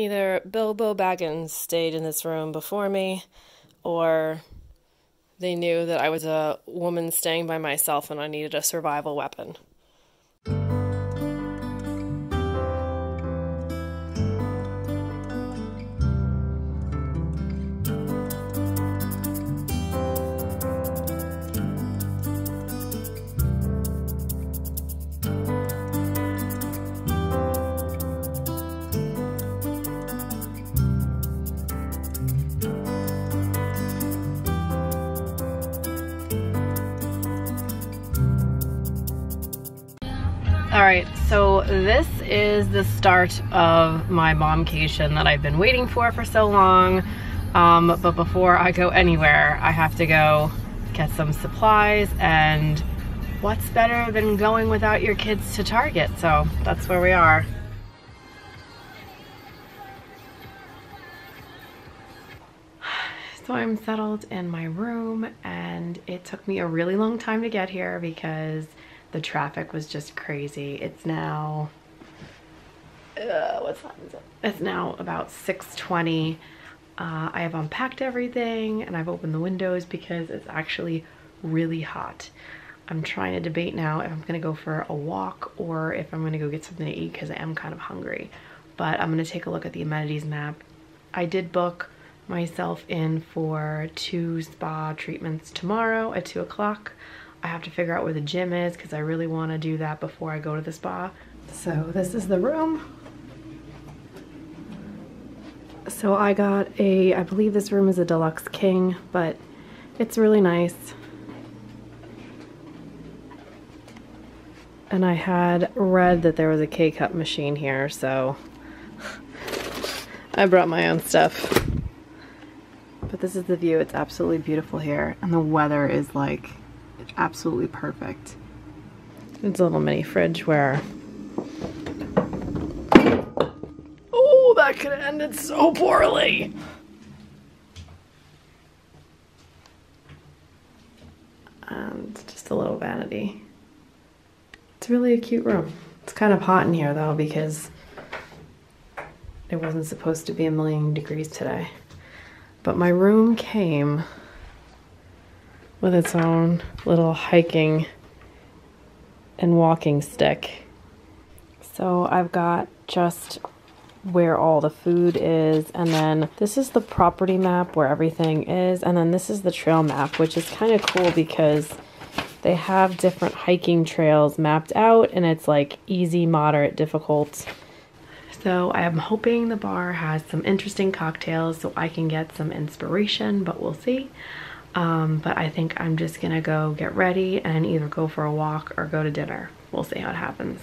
Either Bilbo Baggins stayed in this room before me, or they knew that I was a woman staying by myself and I needed a survival weapon. All right, so this is the start of my momcation that I've been waiting for for so long. Um, but before I go anywhere, I have to go get some supplies and what's better than going without your kids to Target? So that's where we are. So I'm settled in my room and it took me a really long time to get here because the traffic was just crazy. It's now, uh, what time is it? It's now about 6.20. Uh, I have unpacked everything and I've opened the windows because it's actually really hot. I'm trying to debate now if I'm gonna go for a walk or if I'm gonna go get something to eat because I am kind of hungry. But I'm gonna take a look at the amenities map. I did book myself in for two spa treatments tomorrow at two o'clock. I have to figure out where the gym is because I really want to do that before I go to the spa. So this is the room. So I got a, I believe this room is a deluxe king, but it's really nice. And I had read that there was a K-cup machine here, so I brought my own stuff. But this is the view. It's absolutely beautiful here. And the weather is like absolutely perfect. It's a little mini fridge where... Oh, that could have ended so poorly. And just a little vanity. It's really a cute room. It's kind of hot in here though because it wasn't supposed to be a million degrees today. But my room came with its own little hiking and walking stick. So I've got just where all the food is and then this is the property map where everything is and then this is the trail map which is kind of cool because they have different hiking trails mapped out and it's like easy, moderate, difficult. So I am hoping the bar has some interesting cocktails so I can get some inspiration, but we'll see. Um, but I think I'm just gonna go get ready and either go for a walk or go to dinner. We'll see how it happens.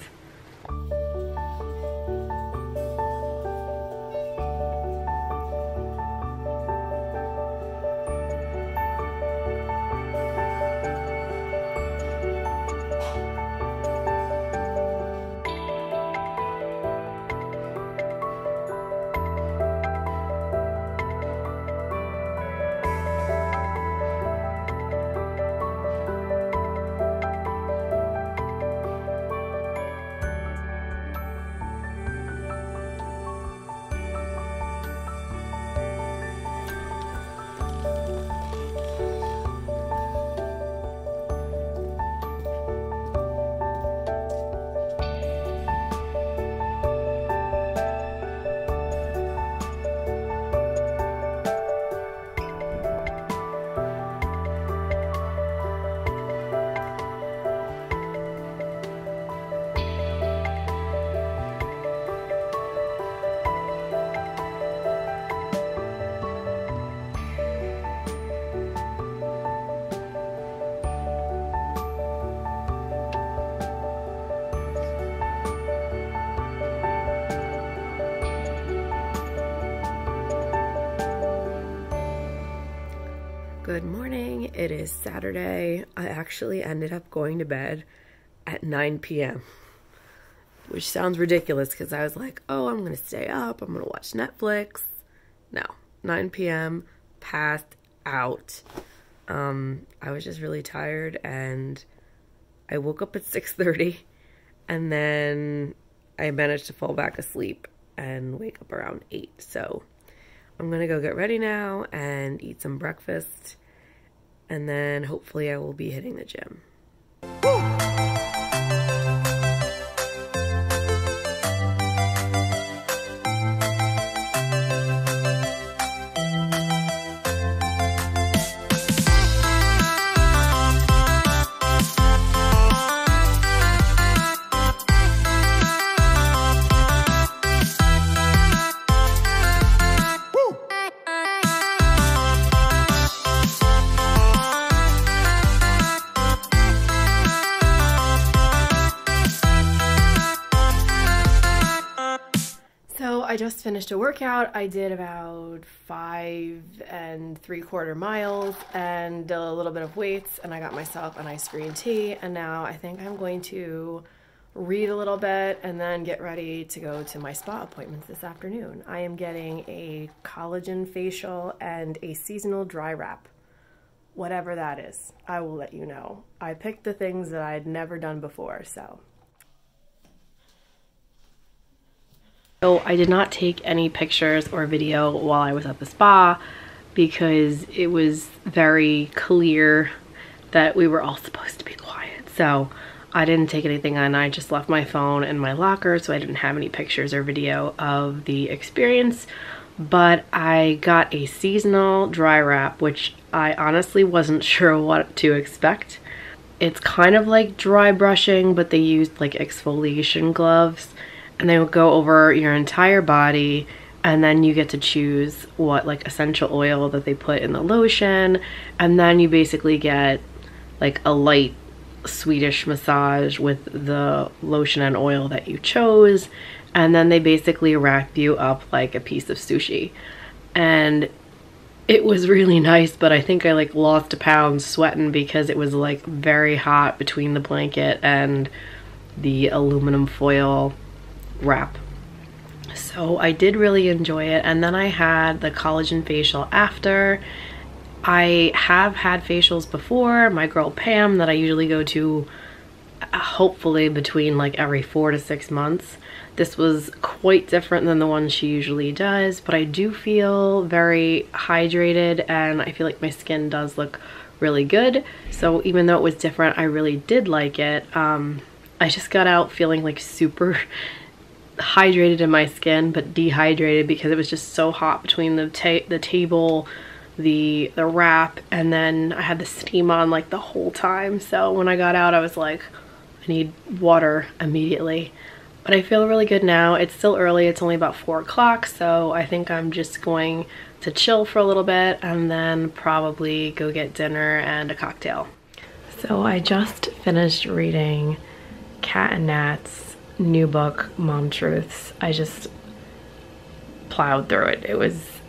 It is Saturday. I actually ended up going to bed at 9 p.m., which sounds ridiculous because I was like, oh, I'm going to stay up. I'm going to watch Netflix. No, 9 p.m., passed out. Um, I was just really tired and I woke up at 6.30 and then I managed to fall back asleep and wake up around 8. So I'm gonna go get ready now and eat some breakfast and then hopefully I will be hitting the gym. I just finished a workout. I did about five and three quarter miles and a little bit of weights, and I got myself an iced green tea. And now I think I'm going to read a little bit and then get ready to go to my spa appointments this afternoon. I am getting a collagen facial and a seasonal dry wrap. Whatever that is, I will let you know. I picked the things that I'd never done before, so So I did not take any pictures or video while I was at the spa because it was very clear that we were all supposed to be quiet. So I didn't take anything and I just left my phone in my locker so I didn't have any pictures or video of the experience. But I got a seasonal dry wrap, which I honestly wasn't sure what to expect. It's kind of like dry brushing, but they used like exfoliation gloves and they will go over your entire body and then you get to choose what like essential oil that they put in the lotion and then you basically get like a light Swedish massage with the lotion and oil that you chose and then they basically wrap you up like a piece of sushi. And it was really nice but I think I like lost a pound sweating because it was like very hot between the blanket and the aluminum foil wrap. So I did really enjoy it. And then I had the collagen facial after. I have had facials before. My girl Pam that I usually go to uh, hopefully between like every four to six months. This was quite different than the one she usually does, but I do feel very hydrated and I feel like my skin does look really good. So even though it was different, I really did like it. Um, I just got out feeling like super hydrated in my skin but dehydrated because it was just so hot between the ta the table the the wrap and then I had the steam on like the whole time. So when I got out I was like I need water immediately. But I feel really good now. It's still early. It's only about four o'clock. So I think I'm just going to chill for a little bit and then probably go get dinner and a cocktail. So I just finished reading Cat and Nat's new book, Mom Truths, I just plowed through it. It was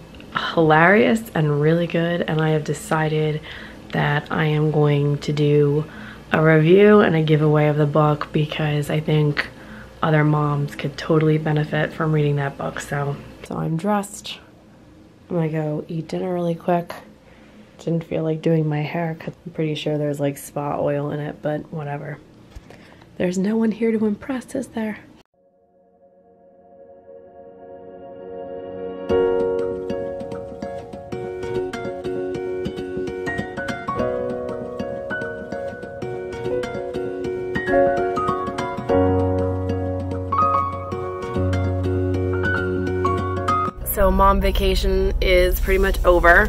hilarious and really good and I have decided that I am going to do a review and a giveaway of the book because I think other moms could totally benefit from reading that book. So, so I'm dressed. I'm gonna go eat dinner really quick. Didn't feel like doing my hair because I'm pretty sure there's like spa oil in it, but whatever. There's no one here to impress, is there? So mom vacation is pretty much over.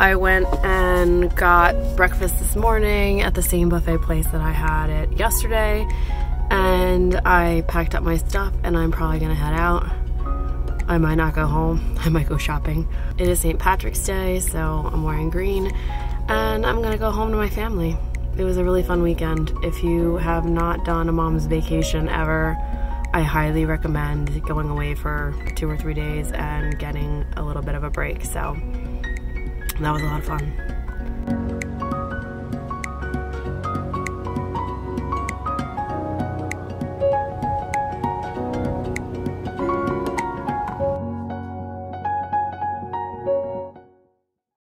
I went and got breakfast this morning at the same buffet place that I had it yesterday and I packed up my stuff and I'm probably gonna head out. I might not go home, I might go shopping. It is St. Patrick's Day so I'm wearing green and I'm gonna go home to my family. It was a really fun weekend. If you have not done a mom's vacation ever, I highly recommend going away for two or three days and getting a little bit of a break. So that was a lot of fun.